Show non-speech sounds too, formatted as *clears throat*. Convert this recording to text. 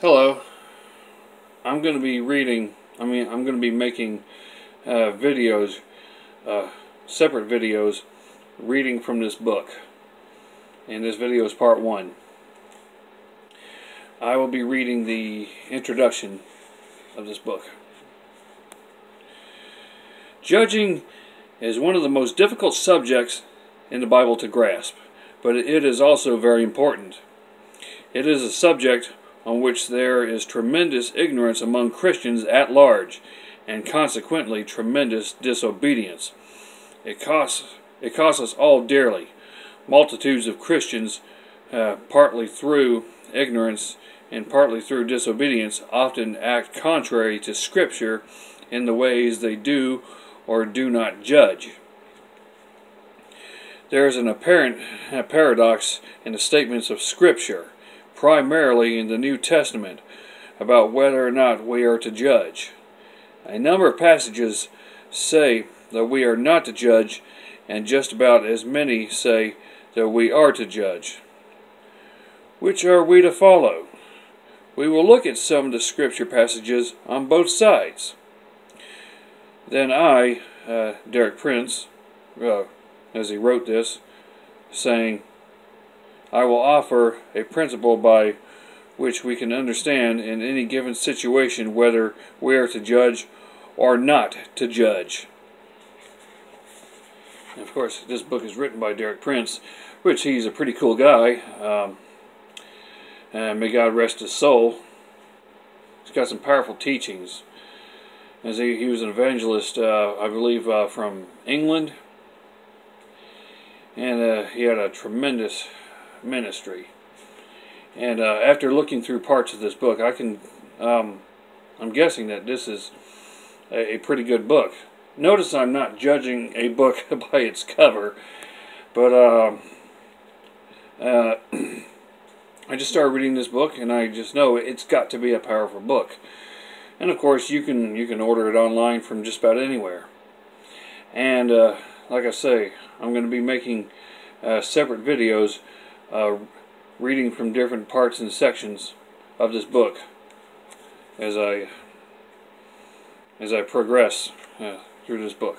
Hello. I'm going to be reading, I mean, I'm going to be making uh, videos, uh, separate videos, reading from this book. And this video is part one. I will be reading the introduction of this book. Judging is one of the most difficult subjects in the Bible to grasp, but it is also very important. It is a subject on which there is tremendous ignorance among Christians at large, and consequently tremendous disobedience. It costs, it costs us all dearly. Multitudes of Christians, uh, partly through ignorance and partly through disobedience, often act contrary to Scripture in the ways they do or do not judge. There is an apparent paradox in the statements of Scripture primarily in the New Testament, about whether or not we are to judge. A number of passages say that we are not to judge, and just about as many say that we are to judge. Which are we to follow? We will look at some of the scripture passages on both sides. Then I, uh, Derek Prince, uh, as he wrote this, saying, I will offer a principle by which we can understand in any given situation whether we are to judge or not to judge. And of course, this book is written by Derek Prince, which he's a pretty cool guy. Um, and may God rest his soul. He's got some powerful teachings. As he, he was an evangelist, uh, I believe, uh, from England. And uh, he had a tremendous ministry. And uh, after looking through parts of this book, I can, um, I'm guessing that this is a, a, pretty good book. Notice I'm not judging a book *laughs* by its cover, but uh, uh, *clears throat* I just started reading this book, and I just know it's got to be a powerful book. And of course, you can you can order it online from just about anywhere. And uh, like I say, I'm going to be making uh, separate videos uh, reading from different parts and sections of this book as I as I progress uh, through this book.